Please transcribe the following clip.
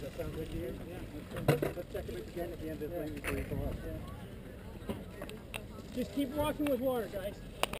Does that sound good to you? Yeah. Let's let's check it again at the end of the thing before you go up. Just keep walking with water, guys.